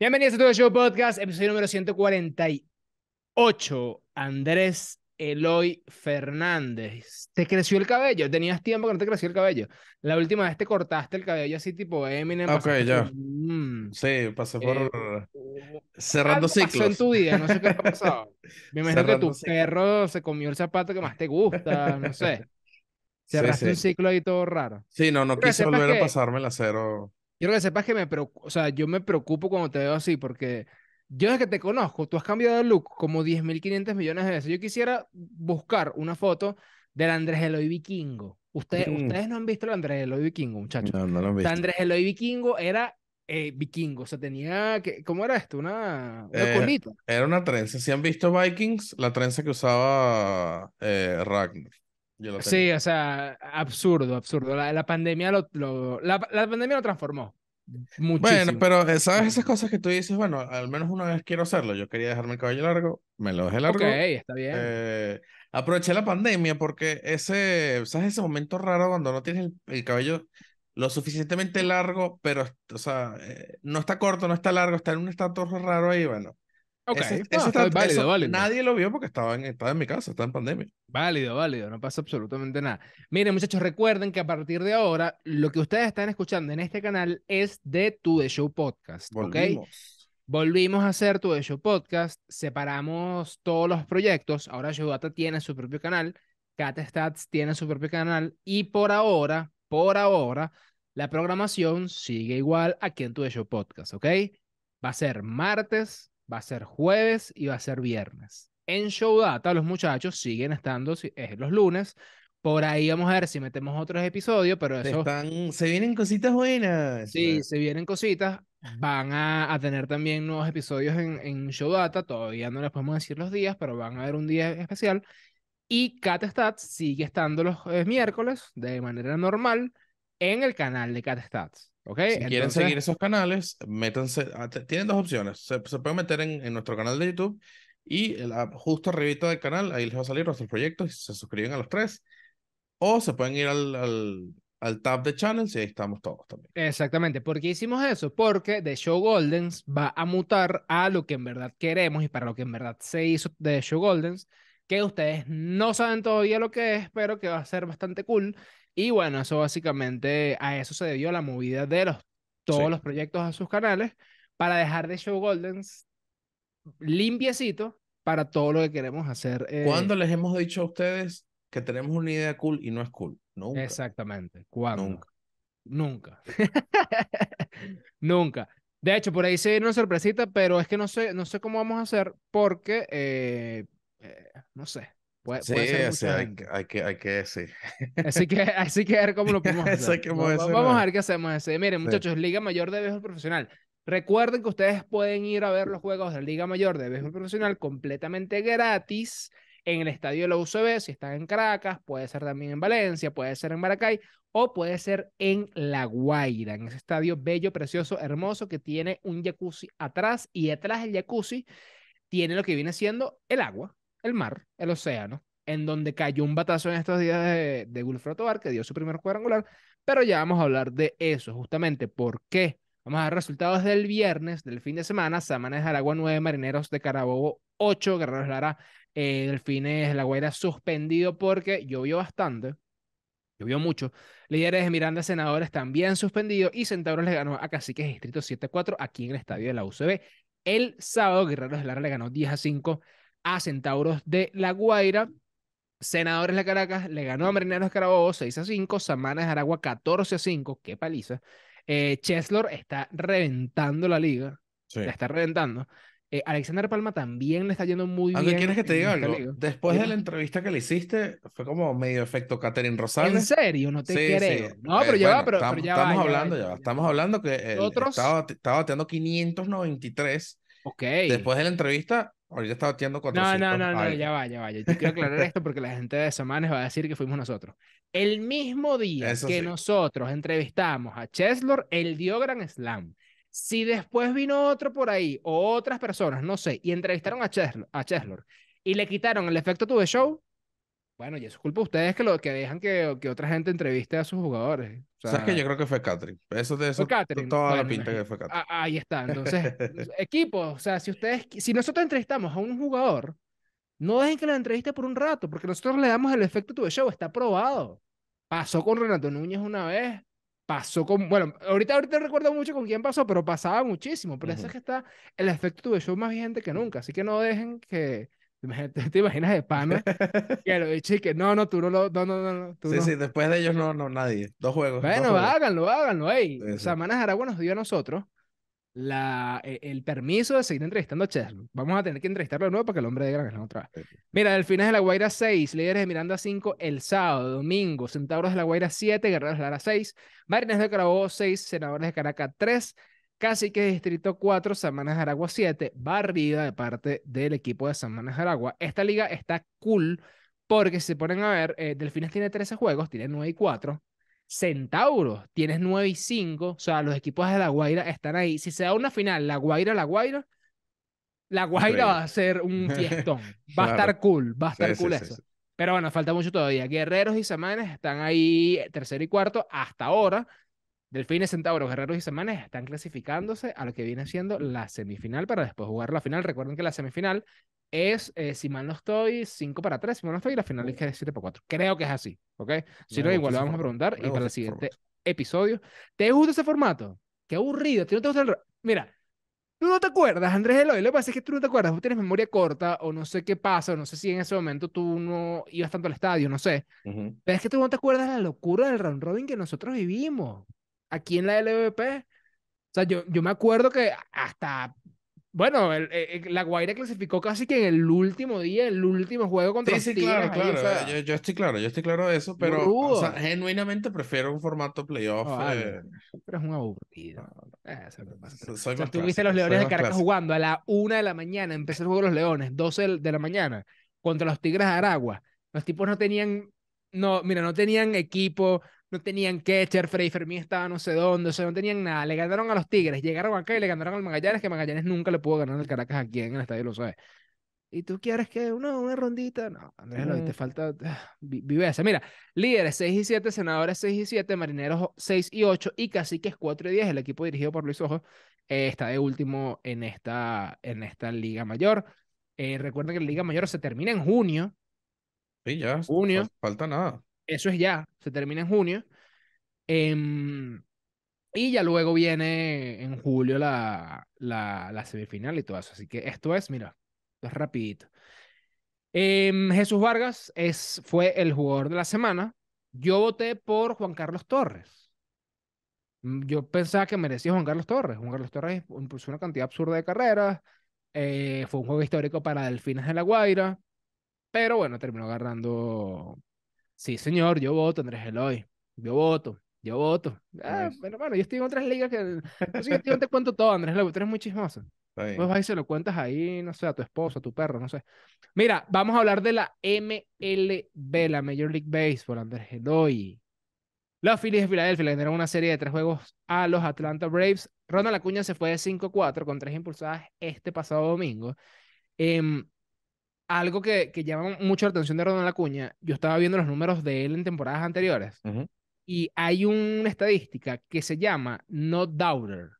Bienvenidos a todo show podcast, episodio número 148. Andrés Eloy Fernández. ¿Te creció el cabello? Tenías tiempo que no te creció el cabello. La última vez te cortaste el cabello así tipo Eminem. Ok, ya. por- Mm. Sí, pasé por Eh, cerrando algo pasó en ciclos. tu vida, no sé qué pasó. Me imagino que Cerrando tu ciclos. perro se comió el zapato que más te gusta, no sé. Sí, Cerraste un sí. ciclo ahí todo raro. Sí, no, no quise volver que- a pasarme el acero. Quiero que sepas que me preocupo, o sea, yo me preocupo cuando te veo así, porque yo desde que te conozco, tú has cambiado de look como 10.500 millones de veces. Yo quisiera buscar una foto del Andrés Eloy Vikingo. Ustedes, Mm. ustedes no han visto el Andrés Eloy Vikingo, muchachos. No, no lo sea, visto. Andrés Eloy Vikingo era eh, vikingo, o sea, tenía, que, ¿cómo era esto? Una, una Eh, colita. Era una trenza. Si han visto Vikings, la trenza que usaba eh, Ragnar. Sí, o sea, absurdo, absurdo. La, la pandemia lo, lo- la, la pandemia lo transformó muchísimo. Bueno, pero eh, ¿sabes esas cosas que tú dices? Bueno, al menos una vez quiero hacerlo. Yo quería dejarme el cabello largo, me lo dejé largo. Ok, está bien. Eh, aproveché la pandemia porque ese, ¿sabes? Ese momento raro cuando no tienes el, el cabello lo suficientemente largo, pero, o sea, eh, no está corto, no está largo, está en un estatus raro ahí, bueno. Ok, Ese, no, ese está estatus- válido, eso válido. nadie lo vio porque estaba en, estaba en mi casa, estaba en pandemia. Válido, válido, no pasa absolutamente nada. Miren, muchachos, recuerden que a partir de ahora, lo que ustedes están escuchando en este canal es de Tu The Show Podcast. Volvimos. Volvimos a hacer Tu The Show Podcast, separamos todos los proyectos, ahora Showdata tiene su propio canal, Catstats tiene su propio canal, y por ahora, por ahora, la programación sigue igual aquí en Tu The Show Podcast, ¿ok? Va a ser martes, va a ser jueves y va a ser viernes. En Showdata los muchachos siguen estando eh, los lunes. Por ahí vamos a ver si metemos otros episodios, pero eso Están, se vienen cositas buenas. sí, se vienen cositas. Van a, a tener también nuevos episodios en, en Showdata. Todavía no les podemos decir los días, pero van a haber un día especial. Y CatStats sigue estando los eh, miércoles de manera normal en el canal de CatStats. ¿Ok? Si quieren Entonces- seguir esos canales, métanse. ah, Tienen dos opciones. Se, se pueden meter en, en nuestro canal de YouTube y ah, justo arribita del canal, ahí les va a salir nuestros proyectos y se suscriben a los tres. O se pueden ir al, al, al tab de channels y ahí estamos todos también. Exactamente. ¿Por qué hicimos eso? Porque The Show Goldens va a mutar a lo que en verdad queremos y para lo que en verdad se hizo The Show Goldens, que ustedes no saben todavía lo que es, pero que va a ser bastante cool. Y bueno, eso básicamente a eso se debió la movida de los, todos Sí. los proyectos a sus canales para dejar The Show Goldens limpiecito para todo lo que queremos hacer. eh, ¿Cuándo les hemos dicho a ustedes que tenemos una idea cool y no es cool? Nunca. Exactamente. ¿Cuándo? Nunca. Nunca. Nunca. De hecho, por ahí se viene una sorpresita, pero es que no sé, no sé cómo vamos a hacer porque, eh, eh, no sé, puede, Sí, puede sí, mucha hay, hay que, hay que, sí. Así que, así que a ver cómo lo podemos hacer. que Vamos ¿no? a ver qué hacemos ese. Miren, Sí. muchachos, Liga Mayor de Béisbol Profesional. Recuerden que ustedes pueden ir a ver los juegos de la Liga Mayor de Béisbol Profesional completamente gratis en el estadio de la UCB, si están en Caracas, puede ser también en Valencia, puede ser en Maracay o puede ser en La Guaira, en ese estadio bello, precioso, hermoso que tiene un jacuzzi atrás y detrás del jacuzzi tiene lo que viene siendo el agua, el mar, el océano, en donde cayó un batazo en estos días de, de Wilfredo que dio su primer cuadrangular, pero ya vamos a hablar de eso, justamente por qué. Vamos a ver resultados del viernes, del fin de semana, Samanes Aragua 9, Marineros de Carabobo 8, Guerreros Lara, eh, Delfines de La Guaira suspendido porque llovió bastante, llovió mucho. Líderes de Miranda Senadores también suspendido y Centauros le ganó a Caciques Distrito 7-4 aquí en el estadio de la UCB. El sábado, Guerreros de Lara le ganó 10 a 5 a Centauros de La Guaira. Senadores de Caracas le ganó a Marineros Carabobo 6 a 5. Samanas de Aragua 14 a 5. Qué paliza. Eh, Cheslor está reventando la liga. Sí. La está reventando. Eh, Alexander Palma también le está yendo muy Aunque bien. quieres que te en diga algo, liga. después de la entrevista que le hiciste, fue como medio efecto Catherine ¿En Rosales. serio? No te Sí, sí. No, Eh, pero ya va, bueno, pero, estamos, pero ya estamos va, ya va, hablando, ya ya va, va, ya estamos va. hablando que él estaba bateando 593. Ok. Después de la entrevista, ahorita está bateando No, 400. no, no, no, algo. ya va, ya va. Yo quiero aclarar esto porque la gente de Samanes va a decir que fuimos nosotros. El mismo día Eso que sí. nosotros entrevistamos a Cheslor, él dio Gran Slam. Si después vino otro por ahí o otras personas, no sé, y entrevistaron a Cheslor, a Cheslor y le quitaron el efecto to the show, Bueno, y eso es culpa de ustedes que, lo, que dejan que, que otra gente entreviste a sus jugadores. O ¿Sabes que sea, Yo creo que fue Catherine. Eso de eso, fue Catherine. toda la Bueno, pinta que imagínate. fue Catherine. Ah, ahí está. Entonces, equipo, o sea, si ustedes, si nosotros entrevistamos a un jugador, no dejen que lo entreviste por un rato, porque nosotros le damos el efecto to the show, está probado. Pasó con Renato Núñez una vez, pasó con, bueno, ahorita, ahorita recuerdo mucho con quién pasó, pero pasaba muchísimo. Pero eso Ujú. es que está el efecto to the show más vigente que nunca. Así que no dejen que, imagínate- te imaginas de pana, que lo dicho y que no, no, tú no lo, no, no, no, no, tú Sí, no. sí, después de ellos no, no, nadie. Dos juegos. dos Bueno, juegos. háganlo, háganlo, ey. Sí, O sea, sí. Manas Aragua nos dio a nosotros la, e- el permiso de seguir entrevistando a Cheslo. Vamos a tener que entrevistarlo de nuevo para que el hombre de gran otra vez. Mira, Delfines de la Guaira 6, Líderes de Miranda 5 el sábado, domingo, Centauros de la Guaira 7, Guerreros de Lara 6, Marines de Carabobo 6, Senadores de Caracas 3, Cacique Distrito 4, Samanas de Aragua 7, barrida de parte del equipo de Samanas de Aragua. Esta liga está cool porque si se ponen a ver, eh, Delfines tiene 13 juegos, tiene 9 y 4. Centauros, tienes 9 y 5, o sea, los equipos de La Guaira están ahí. Si se da una final, La Guaira, La Guaira, La Guaira va a ser un fiestón. Va a estar cool, va a estar Sí, cool sí, eso. Pero bueno, falta mucho todavía. Guerreros y Samanes están ahí tercero y cuarto hasta ahora. Delfines, Centauros, Guerreros y Semanes están clasificándose a lo que viene siendo la semifinal para después jugar la final. Recuerden que la semifinal es, eh, si mal no estoy, 5 para 3, si mal no estoy, y la final es que es 7 para 4. Creo que es así, ¿ok? Si no, igual lo vamos a preguntar y para el siguiente formato. episodio. ¿Te gusta ese formato? Qué aburrido, ¿a ti no te gusta el... Mira, tú no te acuerdas, Andrés Eloy, lo que pasa es que tú no te acuerdas, tú tienes memoria corta o no sé qué pasa, o no sé si en ese momento tú no ibas tanto al estadio, no sé. Ujú. Pero es que tú no te acuerdas la locura del round robin que nosotros vivimos aquí en la LVP. O sea, yo, yo me acuerdo que hasta, bueno, el- el- el- la Guaira clasificó casi que en el último día, el último juego contra Sí, sí, Tigres. claro, ahí, o claro. sea, eh, Yo, yo estoy claro, yo estoy claro de eso, pero o sea, genuinamente prefiero un formato playoff. Vale, eh, pero es un aburrido. Eh, O sea, los Leones de Caracas jugando a la una de la mañana, empezó el juego de los Leones, 12 del- de la mañana, contra los Tigres de Aragua. Los tipos no tenían, no, mira, no tenían equipo, no tenían catcher, Freddy Fermín estaba no sé dónde, o sea, no tenían nada. Le ganaron a los Tigres, llegaron acá y le ganaron al Magallanes, que Magallanes nunca le pudo ganar al Caracas aquí en el Estadio Lo Sabe. ¿Y tú quieres que una, una rondita? No, Andrés te falta ah, vi- viveza. Mira, líderes 6 y 7, senadores 6 y 7, marineros 6 y 8 y caciques 4 y 10. El equipo dirigido por Luis Ojo eh, está de último en esta, en esta Liga Mayor. Eh, recuerden que la Liga Mayor se termina en junio. Sí, ya, Junio. fal- falta nada. Eso es ya, se termina en junio. Em, y ya luego viene en julio la, la, semifinal y todo eso. Así que esto es, mira, esto es rapidito. Em, Jesús Vargas es, fue el jugador de la semana. Yo voté por Juan Carlos Torres. Mm, Yo pensaba que merecía Juan Carlos Torres. Juan Carlos Torres impulsó una cantidad absurda de carreras. eh, fue un juego histórico para Delfines de la Guaira. Pero bueno, terminó agarrando. Sí, señor, yo voto, Andrés Eloy. Yo voto, yo voto. Ah, Nice. bueno, yo estoy en otras ligas que. Así que yo no te cuento todo, Andrés Eloy, tú eres muy chismoso. Pues vas y se lo cuentas ahí, no sé, a tu esposo, a tu perro, no sé. Mira, vamos a hablar de la MLB, la Major League Baseball, Andrés Eloy. Los Phillies de Filadelfia le ganaron una serie de tres juegos a los Atlanta Braves. Ronald Acuña se fue de 5-4 con tres impulsadas este pasado domingo. Em, algo que, que llama mucho la atención de Ronald Acuña, yo estaba viendo los números de él en temporadas anteriores Ujú. y hay una estadística que se llama no doubter.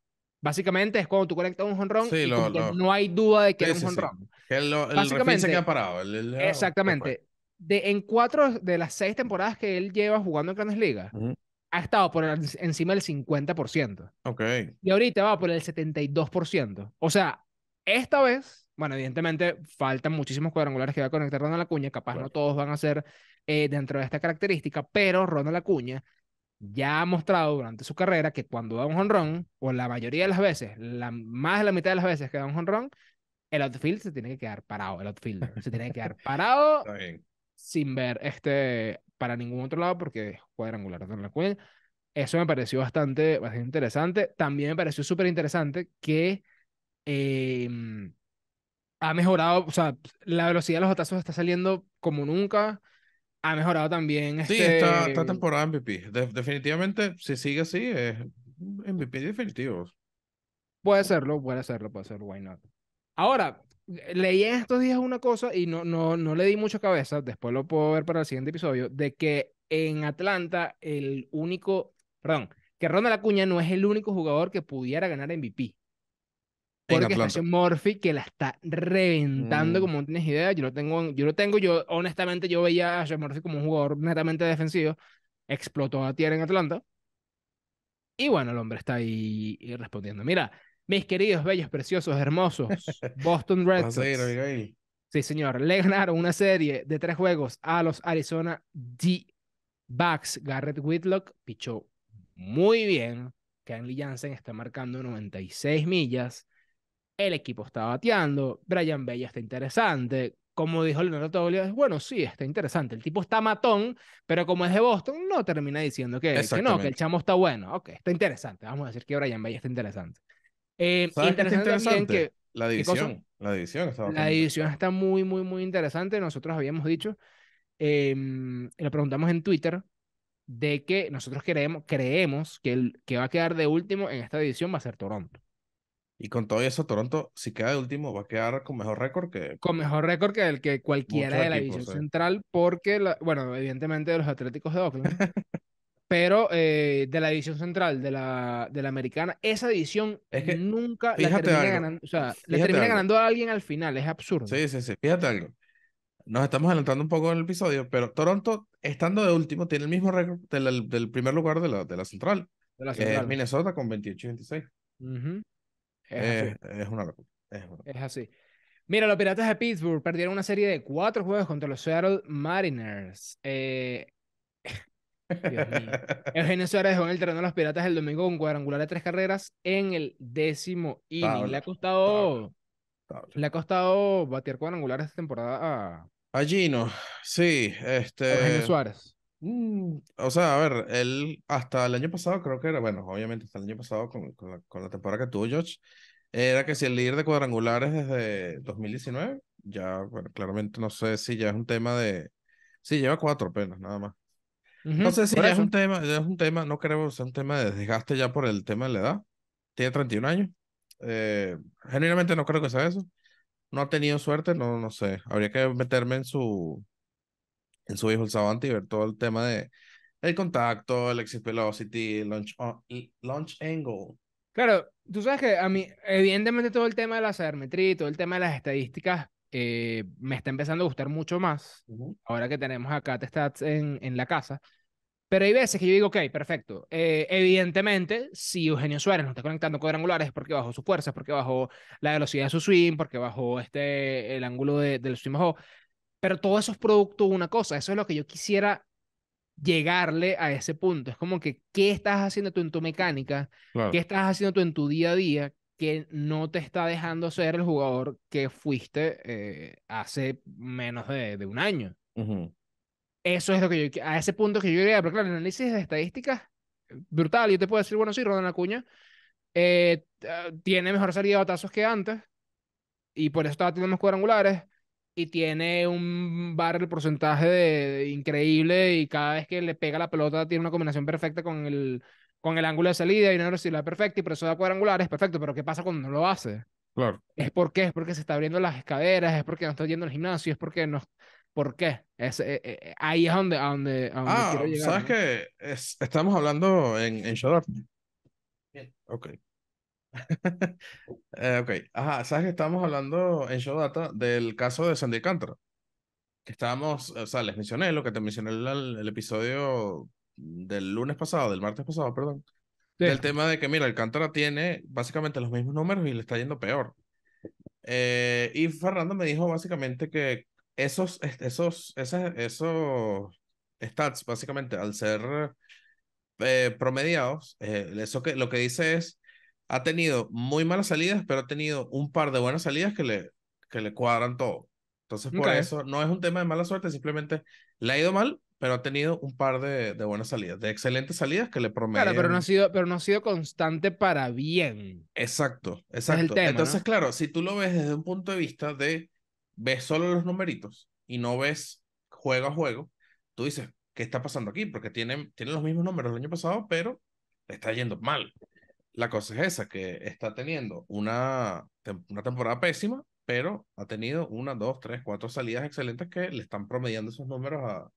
Básicamente es cuando tú conectas un jonrón Sí, y lo- lo- no hay duda de que Sí, era un sí, sí. jonrón. Que el, refil se Básicamente, queda parado. el- el- Exactamente. De, en cuatro de las seis temporadas que él lleva jugando en Grandes Ligas, Ujú. ha estado por el- encima del 50%. Ok. Y ahorita va por el 72%. O sea, esta vez, bueno, evidentemente faltan muchísimos cuadrangulares que va a conectar Ronald Acuña. Capaz no Claro. todos van a ser eh, dentro de esta característica, pero Ronald Acuña ya ha mostrado durante su carrera que cuando da un jonrón, o la mayoría de las veces, la, más de la mitad de las veces que da un jonrón, el outfield se tiene que quedar parado, el outfielder se tiene que quedar parado sin ver este para ningún otro lado porque es cuadrangular Ronald Acuña. Eso me pareció bastante, bastante interesante. También me pareció súper interesante que eh, ha mejorado, o sea, la velocidad de los batazos está saliendo como nunca. Ha mejorado también Sí, este... esta, esta temporada MVP. De- definitivamente, si sigue así, es MVP definitivo. Puede serlo, puede serlo, puede serlo, why not. Ahora, leí en estos días una cosa y no, no, no le di mucha cabeza, después lo puedo ver para el siguiente episodio, de que en Atlanta el único, perdón, que Ronald Acuña no es el único jugador que pudiera ganar MVP. Porque está Atlanta. Murphy que la está reventando Mm. como no tienes idea. Yo lo tengo, yo lo tengo, yo honestamente yo veía a Sean Murphy como un jugador netamente defensivo. Explotó a tierra en Atlanta. Y bueno, el hombre está ahí respondiendo. Mira, mis queridos, bellos, preciosos, hermosos, Boston Red Sox. Sí, señor. Le ganaron una serie de tres juegos a los Arizona D-Backs. Garrett Whitlock pichó muy bien. Kenley Jansen está marcando 96 millas. El equipo está bateando. Brian Bella está interesante. Como dijo Leonardo Tolia, bueno, sí, está interesante. El tipo está matón, pero como es de Boston, no termina diciendo que, que no, que el chamo está bueno. Ok, está interesante. Vamos a decir que Brian Bella está interesante. Eh, que La división. La división está la bastante división está muy, muy, muy interesante. Nosotros habíamos dicho, y le preguntamos en Twitter, de que nosotros creemos, creemos que el que va a quedar de último en esta división va a ser Toronto. Y con todo eso, Toronto, si queda de último, va a quedar con mejor récord que. Con mejor récord que el que cualquiera de la equipos, división sí. central, porque, la- bueno, evidentemente de los Atléticos de Oakland, pero eh, de la división central, de la, de la americana, esa división Es que, nunca la termina algo, ganando, o sea, fíjate termina algo. ganando a alguien al final, es absurdo. Sí, sí, sí. Fíjate algo. Nos estamos adelantando un poco en el episodio, pero Toronto, estando de último, tiene el mismo récord del, del primer lugar de la, de la central, de la que es central. Minnesota con 28 y 26. Ujú. Es es una locura. Es una locura. Es así. Mira, los Piratas de Pittsburgh perdieron una serie de cuatro juegos contra los Seattle Mariners. Eh, Dios mío. Eugenio Suárez dejó en el terreno de los Piratas el domingo con cuadrangular de tres carreras en el décimo inning. Le Tabla, ha costado, Tabla. le ha costado batear cuadrangulares esta temporada a, A Gino, sí, a Eugenio este. Suárez. Mm, o sea, a ver, él hasta el año pasado creo que era, bueno, obviamente hasta el año pasado con, con la, con la temporada que tuvo George, era que si el líder de cuadrangulares desde 2019, ya, bueno, claramente no sé si ya es un tema de, sí, lleva cuatro apenas, nada más. No Ujú, sé si ya es un tema, ya es un tema, no creo que sea un tema de desgaste ya por el tema de la edad. Tiene 31 años. Eh, genuinamente no creo que sea eso. No ha tenido suerte, no, no sé. Habría que meterme en su, en su hijo el Savante y ver todo el tema de el contacto, el exit velocity, launch, o- y launch angle. Claro, tú sabes que a mí, evidentemente todo el tema de la sabermetría y todo el tema de las estadísticas eh, me está empezando a gustar mucho más. ahora que tenemos acá Stats en, en la casa. Pero hay veces que yo digo, ok, perfecto. Eh, evidentemente, si Eugenio Suárez no está conectando cuadrangulares es porque bajó su fuerza, es porque bajó la velocidad de su swing, porque bajó este, el ángulo de- del swing bajó. Pero todo eso es producto de una cosa. Eso es lo que yo quisiera llegarle a ese punto. Es como que, ¿qué estás haciendo tú en tu mecánica? Claro. ¿Qué estás haciendo tú en tu día a día que no te está dejando ser el jugador que fuiste eh, hace menos de, de un año? Eso es lo que yo, a ese punto que yo llegué, pero claro, el análisis de estadísticas, brutal, yo te puedo decir, bueno, sí, Ronald Acuña eh, t- tiene mejor salida de batazos que antes, y por eso estaba teniendo más cuadrangulares, y tiene un barrel porcentaje de, de increíble, y cada vez que le pega la pelota tiene una combinación perfecta con el, con el ángulo de salida y una velocidad perfecta, y por eso da cuadrangulares, perfecto, pero ¿qué pasa cuando no lo hace? Claro. ¿Es por qué? ¿Es porque se está abriendo las caderas? ¿Es porque no está yendo al gimnasio? ¿Es porque no? ¿Por qué? Es, eh, eh, ahí es donde, a donde, a donde Ah, quiero llegar. ¿sabes ¿no? qué? Es, estamos hablando en, en Showdart. Ok. Eh, ok. Ajá, ¿sabes que estamos hablando en Showdata del caso de Sandy Alcántara? Que estábamos, o sea, les mencioné lo que te mencioné en el, el episodio del lunes pasado, del martes pasado, perdón. Sí. Del tema de que, mira, Alcántara tiene básicamente los mismos números y le está yendo peor. Eh, y Fernando me dijo básicamente que esos, esos, esos, esos stats, básicamente, al ser eh, promediados, eh, eso que lo que dice es, ha tenido muy malas salidas, pero ha tenido un par de buenas salidas que le, que le cuadran todo. Entonces, por Ok. eso no es un tema de mala suerte, simplemente le ha ido mal, pero ha tenido un par de, de buenas salidas, de excelentes salidas que le promedian. Claro, pero no ha sido, pero no ha sido constante para bien. Exacto, es el exacto. tema, Entonces, ¿no? claro, si tú lo ves desde un punto de vista de ves solo los numeritos y no ves juego a juego, tú dices, ¿qué está pasando aquí? Porque tienen, tienen los mismos números del año pasado, pero le está yendo mal. La cosa es esa, que está teniendo una, una temporada pésima, pero ha tenido una, dos, tres, cuatro salidas excelentes que le están promediando esos números a.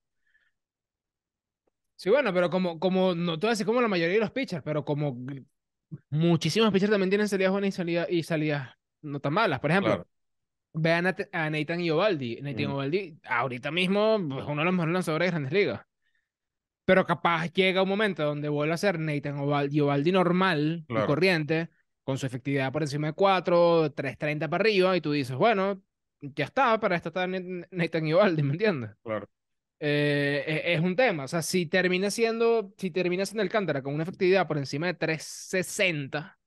Sí, bueno, pero como, como, no te voy a decir como la mayoría de los pitchers, pero como muchísimos pitchers también tienen salidas buenas y salidas, y salidas no tan malas. Por ejemplo, Claro. vean a, a Nathan Iovaldi. Nathan Mm. Iovaldi ahorita mismo es uno de los mejores lanzadores de grandes ligas. Pero capaz llega un momento donde vuelve a ser Nathan Iovaldi, Iovaldi normal Claro. corriente, con su efectividad por encima de 4, 3.30 para arriba, y tú dices, bueno, ya está, para esto está Nat- Nathan Iovaldi, ¿me entiendes? Claro. Eh, e- es, un tema. O sea, si termina siendo, si termina siendo Alcántara con una efectividad por encima de 360,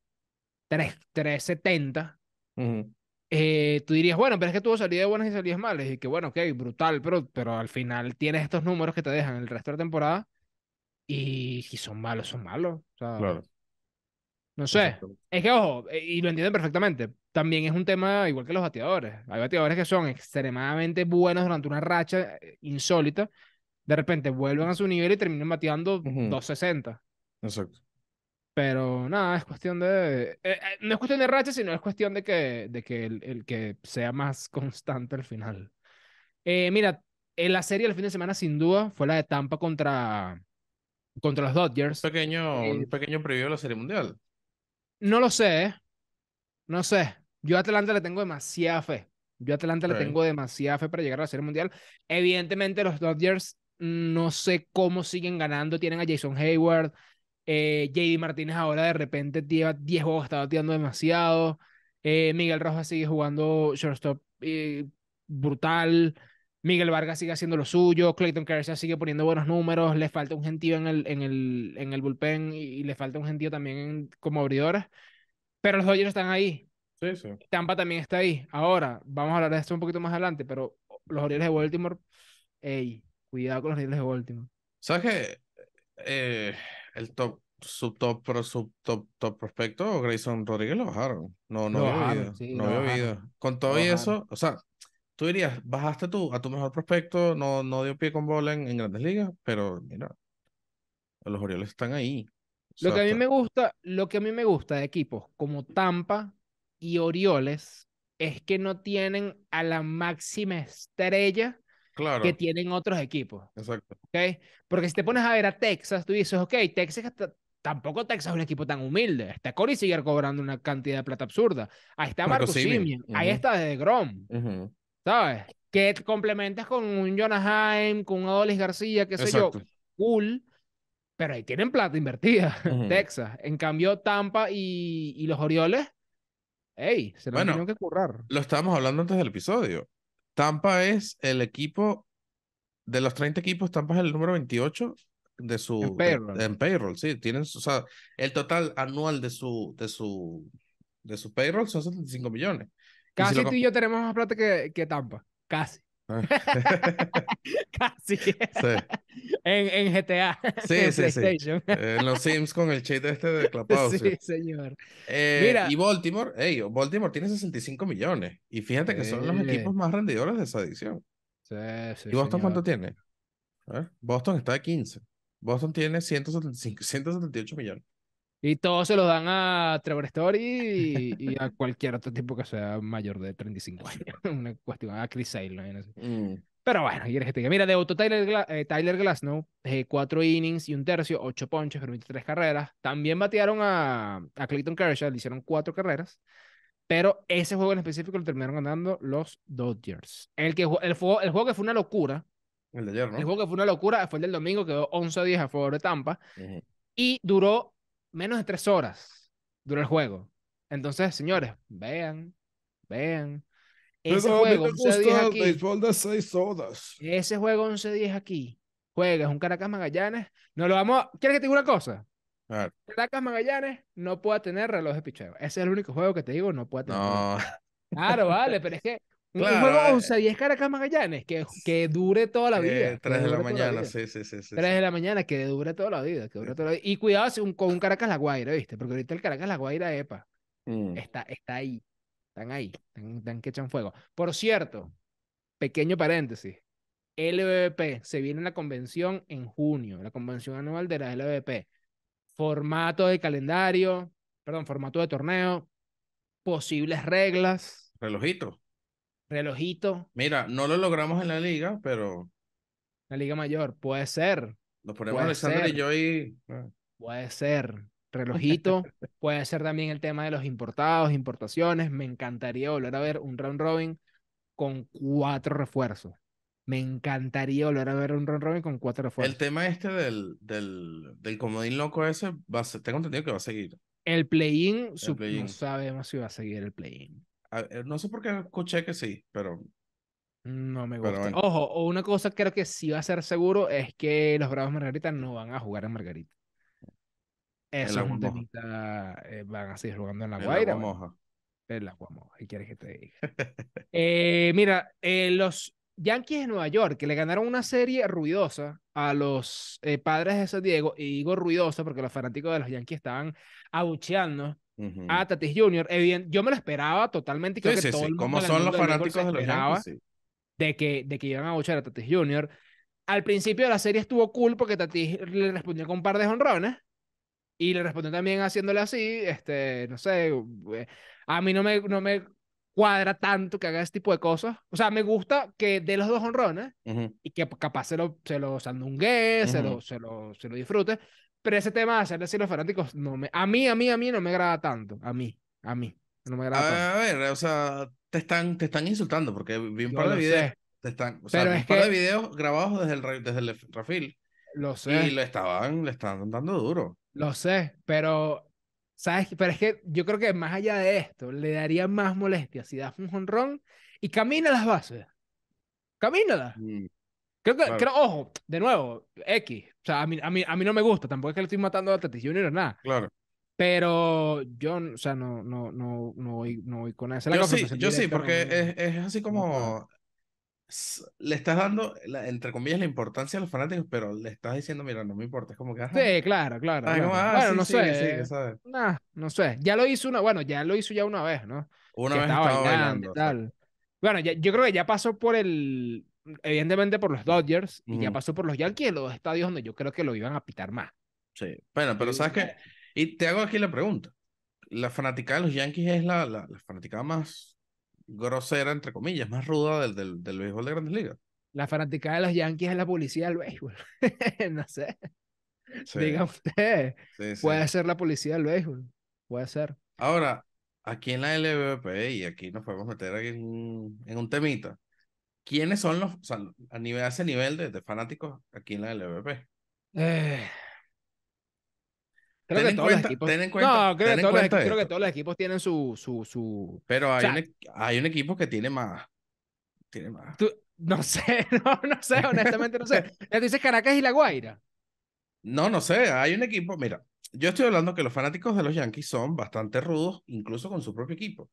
3, 370, Ujú. eh, tú dirías, bueno, pero es que tuvo salidas buenas y salidas malas. Y que bueno, ok, brutal, pero, pero al final tienes estos números que te dejan el resto de la temporada. Y si son malos, son malos. O sea, Claro. no sé. Exacto. Es que, ojo, eh, y lo entienden perfectamente. También es un tema igual que los bateadores. Hay bateadores que son extremadamente buenos durante una racha eh, insólita. De repente vuelven a su nivel y terminan bateando Ujú. 260. Exacto. Pero nada, es cuestión de. eh, eh, no es cuestión de racha, sino es cuestión de que, de que el, el que sea más constante al final. Eh, mira, en la serie del fin de semana, sin duda, fue la de Tampa contra, contra los Un Dodgers. pequeño, Eh, un pequeño preview de la Serie Mundial. No lo sé, ¿eh? No sé. Yo a Atlanta le tengo demasiada fe. Yo a Atlanta le tengo demasiada fe para llegar a la Serie Mundial. Evidentemente, los Dodgers no sé cómo siguen ganando. Tienen a Jason Hayward. Eh, JD Martínez ahora de repente lleva 10 juegos, está bateando demasiado. Eh, Miguel Rojas sigue jugando shortstop eh, brutal. Miguel Vargas sigue haciendo lo suyo. Clayton Kershaw sigue poniendo buenos números. Le falta un gentío en el, en el, en el bullpen y, y le falta un gentío también en- como abridores. Pero los Dodgers están ahí. Sí, sí. Tampa también está ahí. Ahora, vamos a hablar de esto un poquito más adelante, pero los Orioles de Baltimore, ey, cuidado con los Orioles de Baltimore. ¿Sabes qué? Eh, el top, subtop, pro, subtop, top prospecto, Grayson Rodríguez lo bajaron. No, no Lo había bajaron, sí, no lo había. Con todo y eso, o sea, tú dirías, bajaste tú a tu mejor prospecto, no, no dio pie con bola en, en Grandes Ligas, pero mira, los Orioles están ahí. O Lo que a mí me gusta, lo que a mí me gusta de equipos como Tampa y Orioles es que no tienen a la máxima estrella Claro, que tienen otros equipos, exacto. ¿ok? Porque si te pones a ver a Texas, tú dices, ok, Texas está- tampoco Texas es un equipo tan humilde. Está Corey Seager cobrando una cantidad de plata absurda. Ahí está Marco Marco Semien, Semien, ahí ujú. está de Grom. Ujú, ¿sabes? Que complementas con un Jonah Heim, con un Adolis García, qué sé yo, cool, pero ahí tienen plata invertida, Ujú. Texas. En cambio, Tampa y, y los Orioles, hey, se lo Bueno, que currar. Lo estábamos hablando antes del episodio. Tampa es el equipo, de los 30 equipos, Tampa es el número 28 de su En de- payroll. en payroll, sí, tienen, o sea, el total anual de su de su de su payroll son 75 millones. Si Casi tú y yo tenemos más plata que, que Tampa. Casi. com- Casi. Sí, en, en GTA. Sí, en sí, sí. PlayStation. eh, en los Sims con el cheat este de Clubhouse. sí, señor. Eh, Mira. y Baltimore, ey, Baltimore tiene 65 millones. Y fíjate que son los equipos más rendidores de esa edición. Sí, sí, ¿Y Boston señor. cuánto tiene? A ver, Boston está de 15. Boston tiene 175, 178 millones. Y todos se los dan a Trevor Story y, y a cualquier otro tipo que sea mayor de 35 años. Una cuestión, a Chris Sale, ¿no? Mm, Pero bueno, quieres que te diga. Mira, debutó Tyler, Gla- eh, Tyler Glasnow, eh, cuatro innings y un tercio, ocho ponches, permite tres carreras. También batearon a, a Clayton Kershaw, le hicieron cuatro carreras. Pero ese juego en específico lo terminaron ganando los Dodgers. El, que, el, juego, el juego que fue una locura, el de ayer, el ¿no? juego que fue una locura fue el del domingo, quedó 11 a 10 a favor de Tampa. Ujú. Y duró menos de tres horas. Duró el juego. Entonces, señores, vean, vean. Ese juego, 11 a 10 aquí. de 6 horas. Ese juego 11-10 aquí. Juega, es un Caracas Magallanes. No lo vamos a... ¿Quieres que te diga una cosa? A Caracas Magallanes no puede tener reloj de picheo. Ese es el único juego que te digo, no puede tener. reloj. no, Claro, vale, pero es que un, un Claro, juego eh. 11-10 Caracas Magallanes que, que dure toda la vida. eh, que 3 de la mañana, vida. sí, sí, sí. sí, 3 sí. de la mañana, que dure toda la vida. Que dure toda la vida. Y cuidado si un- con un Caracas La Guaira, ¿viste? Porque ahorita el Caracas La Guaira, epa, Mm, está, está ahí. Están ahí. Están, están que echan fuego. Por cierto, pequeño paréntesis. LVP se viene la convención en junio, la convención anual de la LVP. Formato de calendario, perdón, formato de torneo, posibles reglas. Relojito. Relojito, Mira, no lo logramos en la liga, pero la Liga Mayor, puede ser, nos ponemos Puede Alexander y yo y... ah, puede ser. Relojito, puede ser también el tema de los importados, importaciones. Me encantaría volver a ver un round robin con cuatro refuerzos. Me encantaría volver a ver un round robin con cuatro El refuerzos. tema este del, del, del comodín loco ese, va a ser- tengo entendido que va a seguir. El play-in. no sabemos si va a seguir el play-in. Eh, No sé por qué escuché que sí, pero No me gusta. bueno. Ojo, o una cosa creo que sí va a ser seguro es que los Bravos Margarita no van a jugar en Margarita. Eso es un temita. eh, van a seguir jugando en La el Guaira. agua bueno, moja. en La Guamoja, ¿qué quieres que te diga? Eh, mira, eh, los Yankees de Nueva York que le ganaron una serie ruidosa a los padres de San Diego, y digo ruidosa porque los fanáticos de los Yankees estaban abucheando Ujú. a Tatis Jr. Evident- yo me lo esperaba totalmente creo Sí, que sí, todo sí. el mundo Como son los fanáticos de los Yankees, de que, de que iban a abuchear a Tatis Jr. Al principio de la serie estuvo cool porque Tatis le respondió con un par de jonrones y le respondió también haciéndole así, este, no sé, eh, a mí no me, no me cuadra tanto que haga ese tipo de cosas. O sea, me gusta que dé los dos jonrones Ujú. y que capaz se lo, se lo sandungue, se, lo, se, lo, se lo disfrute. Pero ese tema de hacerle así a los fanáticos, no me, a mí, a mí, a mí no me agrada tanto. A mí, a mí, no me agrada tanto. A ver, o sea, te están, te están insultando porque vi un Yo par de videos. sé. Te están, o sea, Pero vi es un par de videos grabados desde el, desde el Rafil Lo sé. y le estaban, le estaban dando duro. Lo sé, pero, ¿sabes? Pero es que yo creo que más allá de esto, le daría más molestia si das un jonrón y camina las bases. Camínalas. Mm, Creo que, Claro. creo, ojo, de nuevo, X. O sea, a mí, a mí, a mí no me gusta, tampoco es que le estoy matando a Tatis Junior nada. Claro. Pero yo, o sea, no, no, no, no voy, no voy con esa. La Yo sí, yo sí, porque no- es, es así como le estás dando, la- entre comillas, la importancia a los fanáticos, pero le estás diciendo, mira, no me importa, es como que, ajá, Sí, claro, claro. ay, claro. como, ah, bueno, sí, no sé. ¿sabes? Nah, no sé. Ya lo hizo una, bueno, ya lo hizo ya una vez, ¿no? Una que vez estaba estaba bailando bailando, tal. Bueno, ya- yo creo que ya pasó por el, evidentemente por los Dodgers y ya pasó por los Yankees, los dos estadios donde yo creo que lo iban a pitar más. sí. Bueno, pero ¿sabes qué? eh. Y te hago aquí la pregunta. La fanaticada de los Yankees es la, la, la fanaticada más grosera, entre comillas, más ruda del, del, del béisbol de Grandes Ligas. La fanaticada de los Yankees es la policía del béisbol. no sé, Sí, diga usted. sí, sí. Puede ser la policía del béisbol. Puede ser. Ahora, aquí en la LVP, y aquí nos podemos meter aquí en, en un temita, ¿quiénes son los, o sea, a, nivel, a ese nivel de, de fanáticos aquí en la LVP? Eh, Creo Ten que en todos los cuenta- equipos. ten en cuenta- no, creo, ten que en todos los, cuenta equi- creo que esto. todos los equipos tienen su, su, su... Pero hay, sea- un, hay un equipo que tiene más. Tiene más. tú- no sé, no, no sé, honestamente no sé. Tú dices Caracas y La Guaira. No, no sé, hay un equipo, mira, yo estoy hablando que los fanáticos de los Yankees son bastante rudos, incluso con su propio equipo.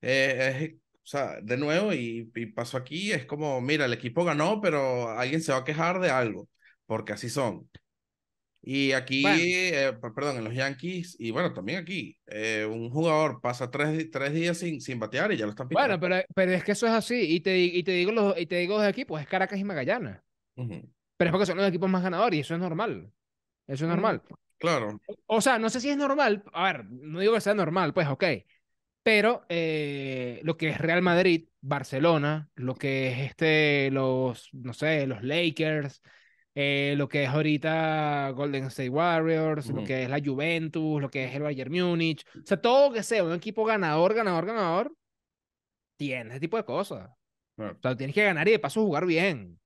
Eh, o sea, de nuevo, y, y pasó aquí, es como, mira, el equipo ganó, pero alguien se va a quejar de algo, porque así son. Y aquí, Bueno. eh, perdón, en los Yankees, y bueno, también aquí, eh, un jugador pasa tres, tres días sin, sin batear y ya lo están pitando. Bueno, pero, pero es que eso es así. Y te, y te digo los, y te digo los equipos, es Caracas y Magallanes. Ujú. Pero es porque son los equipos más ganadores y eso es normal. Eso es normal. Claro, O sea, no sé si es normal. A ver, no digo que sea normal, pues ok. Pero eh, lo que es Real Madrid, Barcelona, lo que es este, los, no sé, los Lakers, eh, lo que es ahorita Golden State Warriors, lo que es la Juventus, lo que es el Bayern Múnich. O sea, todo que sea un equipo ganador, ganador, ganador, tiene ese tipo de cosas. O sea, tienes que ganar y de paso jugar bien.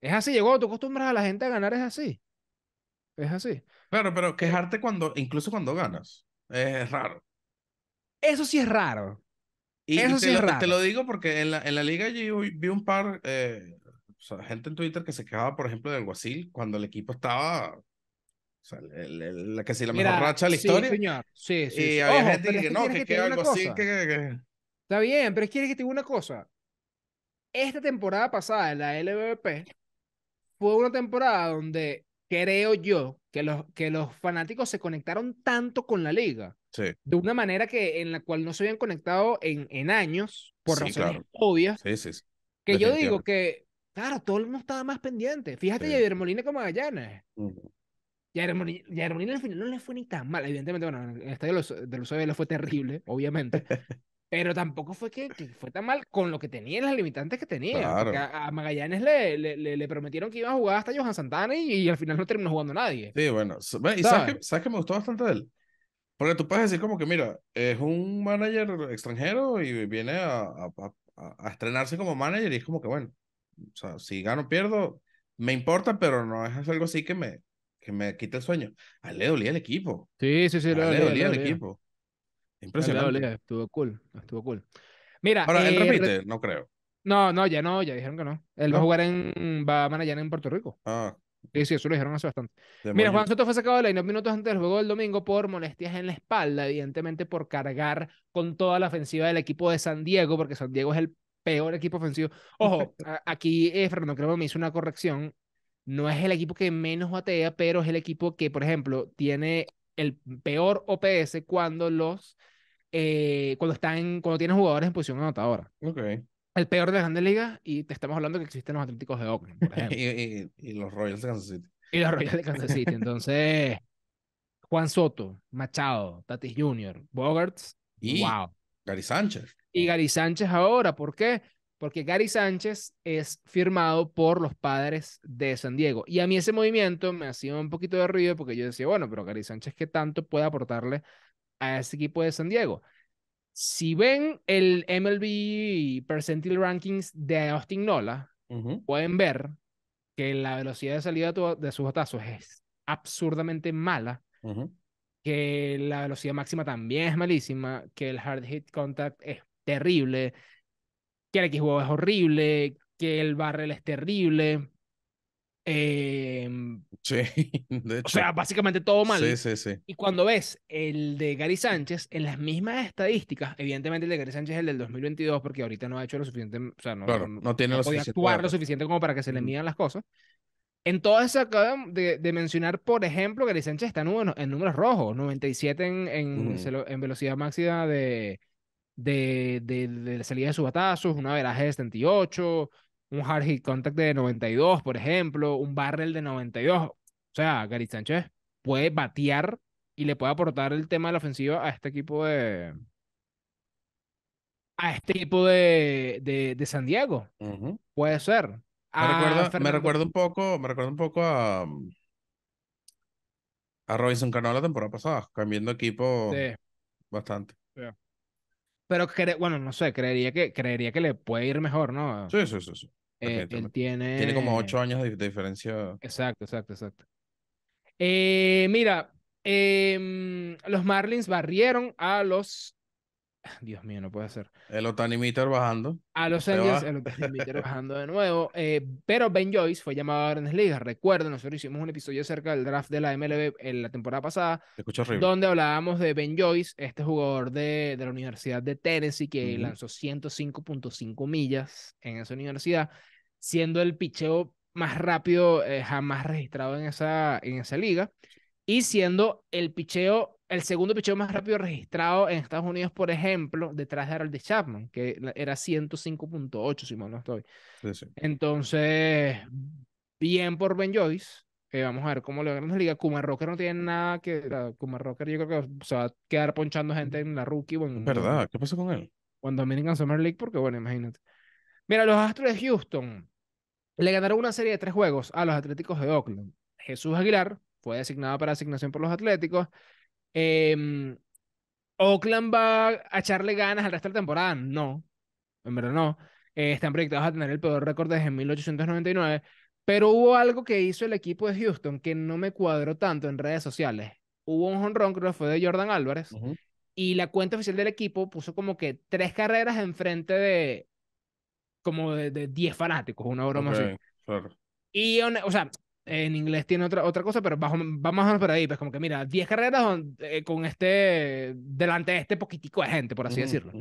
Es así, llegó, tú acostumbras a la gente a ganar, es así. Es así. Claro, pero quejarte cuando, incluso cuando ganas, es raro. Eso sí es raro. Y, Eso te, sí es lo, te raro. lo digo porque en la, en la liga yo vi un par, eh, o sea, gente en Twitter que se quejaba, por ejemplo, del Guasil cuando el equipo estaba, o sea, el- el- la que sí, la mejor Mira, racha de la sí, historia. señor. Sí, sí, y sí. había Ojo, gente que, es que que no, que, que algo así, que, que- Está bien, pero es que te diga una cosa. Esta temporada pasada de la LVP fue una temporada donde creo yo que los, que los fanáticos se conectaron tanto con la liga Sí, de una manera que en la cual no se habían conectado en, en años por Sí, razones claro. obvias. sí. Que yo digo que, claro, todo el mundo estaba más pendiente. Fíjate. Javier Molina con Magallanes. Ujú. Javier Molina, Javier Molina al final no le fue ni tan mal. Evidentemente, bueno, en el estadio de los, de los le fue terrible, obviamente. pero tampoco fue que, que fue tan mal con lo que tenía, las limitantes que tenía. Claro. A, a Magallanes le, le, le, le prometieron que iba a jugar hasta Johan Santana y, y al final no terminó jugando nadie. Sí, bueno. ¿Y sabes que, sabes que me gustó bastante de él? Porque tú puedes decir como que, mira, es un manager extranjero y viene a, a, a- a estrenarse como manager y es como que, bueno, o sea, si gano o pierdo, me importa, pero no es algo así que me, que me quite el sueño. A él le dolía el equipo. Sí, sí, sí, A le él le dolía, el equipo. Impresionante. Estuvo cool, estuvo cool. Mira, Ahora, él eh, re- repite, no creo. no, no, ya no, ya dijeron que no. Él va a jugar en, va a manejar en Puerto Rico. Ah, Sí, sí, eso lo dijeron hace bastante. Mira. Juan Soto fue sacado de la line minutos antes del juego del domingo por molestias en la espalda, evidentemente por cargar con toda la ofensiva del equipo de San Diego, porque San Diego es el peor equipo ofensivo. Ojo, aquí eh, Fernando creo que me hizo una corrección. No es el equipo que menos batea, pero es el equipo que, por ejemplo, tiene el peor OPS cuando los eh, cuando están cuando tienen jugadores en posición anotadora. Ok. El peor de las grandes ligas y te estamos hablando que existen los Atléticos de Oakland, por ejemplo. Y, y- y los Royals de Kansas City. Y los Royals de Kansas City. Entonces, Juan Soto, Machado, Tatis Jr., Bogarts, Y wow. Gary Sánchez. Y Gary Sánchez ahora, ¿por qué? Porque Gary Sánchez es firmado por los padres de San Diego. Y a mí ese movimiento me hacía un poquito de ruido porque yo decía, bueno, pero Gary Sánchez, ¿qué tanto puede aportarle a ese equipo de San Diego? Si ven el MLB Percentile Rankings de Austin Nola, pueden ver que la velocidad de salida de sus batazos es absurdamente mala, que la velocidad máxima también es malísima, que el hard hit contact es terrible, que el XBO es horrible, que el barrel es terrible. Em, Sí, de o hecho. sea, básicamente todo mal. Sí, sí, sí. Y cuando ves el de Gary Sánchez, en las mismas estadísticas, evidentemente el de Gary Sánchez es el del 2022 porque ahorita no ha hecho lo suficiente, o sea, no, Claro, no- no tiene no lo podía actuar lo suficiente como para que se le midan las cosas. En todas se acaba de, de mencionar, por ejemplo, Gary Sánchez está en, en números rojos, 97 en, en, en velocidad máxima de, de, de, de la salida de sus batazos, un averaje de 78, un hard hit contact de 92, por ejemplo, un barrel de 92. O sea, Gary Sánchez puede batear y le puede aportar el tema de la ofensiva a este equipo de a este equipo de, de, de San Diego. Puede ser. Me A recuerda, me Fernando- recuerda un poco, me recuerda un poco a, a Robinson Cano la temporada pasada, cambiando equipo Sí. bastante. Pero bueno, no sé, creería que, creería que le puede ir mejor, ¿no? Sí, sí, sí, sí. Eh, él tiene... Tiene como ocho años de, de diferencia. Exacto, exacto, exacto. Eh, mira, em, los Marlins barrieron a los... Dios mío, no puede ser. El Otani Meter bajando. A los Angels, va. el Invitar bajando de nuevo. eh, pero Ben Joyce fue llamado a Grandes Ligas. Recuerden, nosotros hicimos un episodio acerca del draft de la MLB en la temporada pasada, Te escucho horrible. donde hablábamos de Ben Joyce, este jugador de, de la Universidad de Tennessee que Ujú. lanzó 105.5 millas en esa universidad, siendo el picheo más rápido eh, jamás registrado en esa, en esa liga y siendo el picheo, el segundo picheo más rápido registrado en Estados Unidos, por ejemplo, detrás de Harold Chapman, que era 105.8, si mal no estoy. Sí, sí. Entonces, bien por Ben Joyce. Eh, vamos a ver cómo le va en la liga. Kuma Rocker no tiene nada que. la- Kuma Rocker yo creo que se va a quedar ponchando gente en la rookie o en, ¿Verdad? ¿Qué pasó con él? o en Dominican Summer League, porque bueno, imagínate. Mira, los Astros de Houston le ganaron una serie de tres juegos a los Atléticos de Oakland. Jesús Aguilar fue designado para asignación por los Atléticos. Em, Oakland va a echarle ganas al resto de la temporada. No, en verdad no. Eh, están proyectados a tener el peor récord desde 1899. Pero hubo algo que hizo el equipo de Houston que no me cuadró tanto en redes sociales. Hubo un jonrón, creo que fue de Jordan Álvarez, y la cuenta oficial del equipo puso como que tres carreras enfrente de como de, de 10 fanáticos, una broma así. Ok, claro. Y, o sea, en inglés tiene otra, otra cosa, pero bajo, va más o menos por ahí, pues como que mira, 10 carreras don- eh, con este, delante de este poquitico de gente, por así Ujú, decirlo.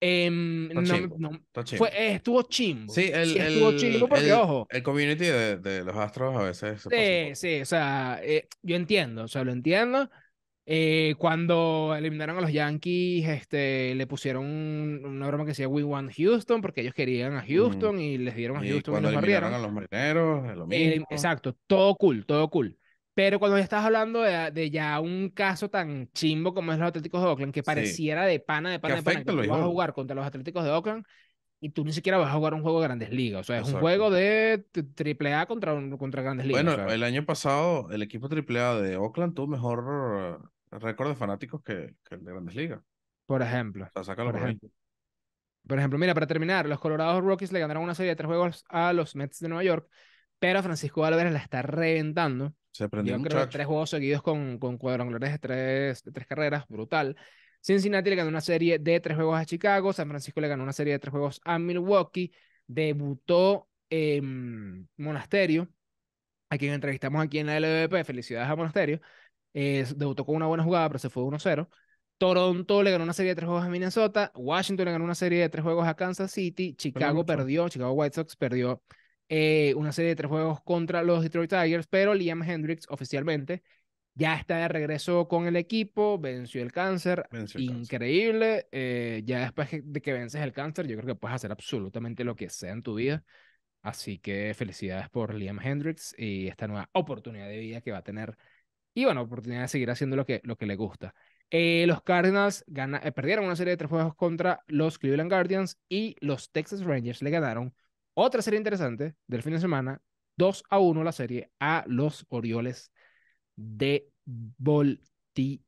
Em, Está no chimbo, no- fue, eh, estuvo chimbo. Sí, el, estuvo el, chimbo porque, el- ojo, el community de, de los astros a veces se pasa sí, poco. sí, o sea, eh, yo entiendo, o sea, lo entiendo. Eh, cuando eliminaron a los Yankees, este, le pusieron un- una broma que decía We want Houston, porque ellos querían a Houston y les dieron a Y Houston y cuando los eliminaron barrieron. a los marineros, lo Eh, mismo. exacto, todo cool, todo cool. Pero cuando ya estás hablando de, de ya un caso tan chimbo como es los Atléticos de Oakland, que Sí. pareciera de pana, de pana, de pana, que tú vas a jugar contra los Atléticos de Oakland y tú ni siquiera vas a jugar un juego de Grandes Ligas. O sea, es un Exacto. juego de triple A contra, contra Grandes Ligas. Bueno, o sea, el año pasado el equipo AAA de Oakland tuvo mejor eh, récord de fanáticos que, que el de Grandes Ligas. por ejemplo. O sea, sácalo Por ahí. ejemplo. Por ejemplo, mira, para terminar, los Colorado Rockies le ganaron una serie de tres juegos a los Mets de Nueva York, pero Francisco Álvarez la está reventando. Se prendió Yo que tres juegos seguidos con, con cuadrangulares de tres, de tres carreras, brutal. Cincinnati le ganó una serie de tres juegos a Chicago, San Francisco le ganó una serie de tres juegos a Milwaukee, debutó en Monasterio, a quien entrevistamos aquí en la LVP, felicidades a Monasterio, eh, debutó con una buena jugada, pero se fue 1-0. Toronto le ganó una serie de tres juegos a Minnesota, Washington le ganó una serie de tres juegos a Kansas City, Chicago perdió, Chicago White Sox perdió eh, una serie de tres juegos contra los Detroit Tigers, pero Liam Hendricks oficialmente ya está de regreso con el equipo, venció el cáncer, Venció el cáncer. increíble, eh, ya después de que vences el cáncer, yo creo que puedes hacer absolutamente lo que sea en tu vida, así que felicidades por Liam Hendricks y esta nueva oportunidad de vida que va a tener, y bueno, oportunidad de seguir haciendo lo que, lo que le gusta. Eh, los Cardinals gana- eh, perdieron una serie de tres juegos contra los Cleveland Guardians y los Texas Rangers le ganaron otra serie interesante del fin de semana, 2 a 1 la serie a los Orioles de Baltimore.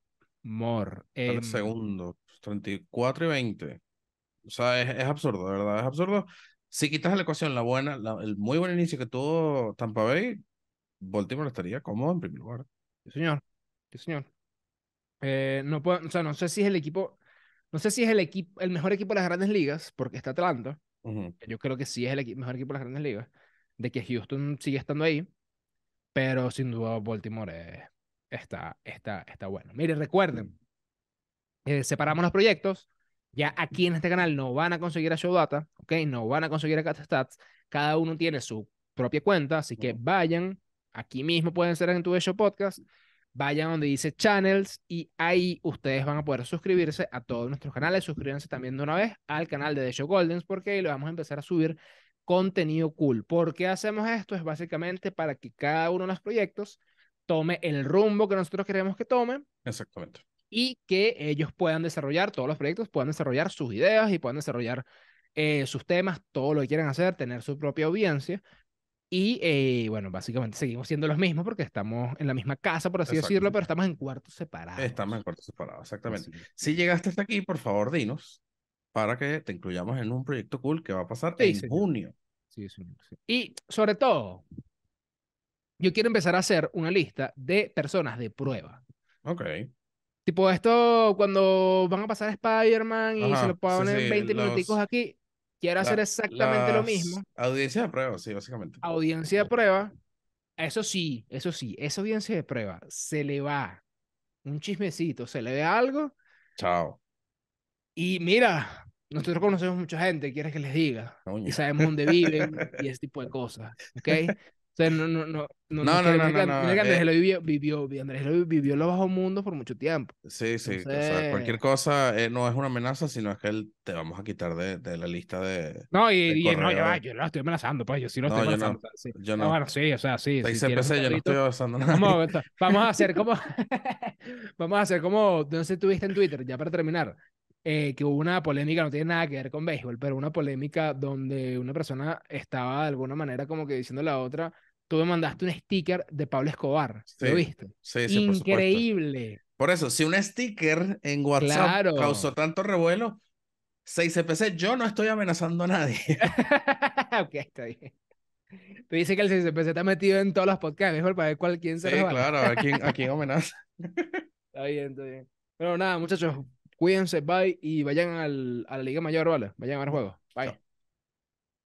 El Em, segundo, 34 y 20. O sea, es, es absurdo, de verdad, es absurdo. Si quitas la ecuación la buena, la- el muy buen inicio que tuvo Tampa Bay, Baltimore estaría cómodo en primer lugar. Sí, señor. Sí, señor. Eh, no puedo, o sea, no sé si es el equipo, no sé si es el equipo, el mejor equipo de las grandes ligas, porque está Atlanta. Ujú. que Yo creo que sí es el equi- mejor equipo de las grandes ligas. De que Houston sigue estando ahí. Pero sin duda Baltimore eh, está, está, está bueno. Mire, recuerden, eh, separamos los proyectos. Ya aquí en este canal no van a conseguir a Showdata, ¿ok? No van a conseguir a CatStats. Cada uno tiene su propia cuenta, así que vayan. Aquí mismo pueden ser en tu Show Podcast. Vayan donde dice Channels y ahí ustedes van a poder suscribirse a todos nuestros canales. Suscríbanse también de una vez al canal de The Show Goldens porque ahí le vamos a empezar a subir contenido cool. ¿Por qué hacemos esto? Es básicamente para que cada uno de los proyectos tome el rumbo que nosotros queremos que tome Exactamente. y que ellos puedan desarrollar, todos los proyectos puedan desarrollar sus ideas y puedan desarrollar eh, sus temas, todo lo que quieran hacer, tener su propia audiencia. Y eh, bueno, básicamente seguimos siendo los mismos porque estamos en la misma casa, por así decirlo, pero estamos en cuartos separados. Estamos en cuartos separados, exactamente. Así. Si llegaste hasta aquí, por favor, dinos para que te incluyamos en un proyecto cool que va a pasar Sí, en señor. junio. Sí, sí. Y sobre todo, yo quiero empezar a hacer una lista de personas de prueba. Ok. Tipo esto, cuando van a pasar Spider-Man y Ajá, se lo ponen sí, 20 los- minuticos aquí, quiero hacer exactamente lo mismo. Audiencia de prueba, sí, básicamente. Audiencia de prueba. Eso sí, eso sí, esa audiencia de prueba se le va un chismecito, se le ve algo Chao. y mira, nosotros conocemos mucha gente, quieres que les diga, Coño. y sabemos dónde viven y ese tipo de cosas, ¿ok? Sea, no, no, no, no, No, no, Andrés lo vivió, Andrés vivió los bajos mundos por mucho tiempo. Sí, sí, o sea, cualquier cosa eh, no es una amenaza, sino es que él- te vamos a quitar de, la lista de... No, y, no, yo lo estoy amenazando, pues yo sí lo estoy amenazando. yo Ah, no. bueno, sí, o sea, sí. Yo no estoy avanzando nada. Vamos, a- hacer como vamos a hacer como no sé tuviste en Twitter ya para terminar eh, que hubo una polémica no tiene nada que ver con béisbol pero una polémica donde una persona estaba de alguna manera como que diciendo a la otra tú me mandaste un sticker de Pablo Escobar Sí, ¿lo viste? Sí, sí, por increíble Por eso, si un sticker en WhatsApp Claro. causó tanto revuelo, 6 CPC, yo no estoy amenazando a nadie. ok está bien tú dices que el CCPC está metido en todos los podcasts béisbol para ver cuál quién se Sí, resbala. claro, a quién, a quién amenaza. Está bien, está bien. Pero nada, muchachos, cuídense, bye y vayan al, a la Liga Mayor, ¿vale? Vayan a ver juegos. Bye. Chao.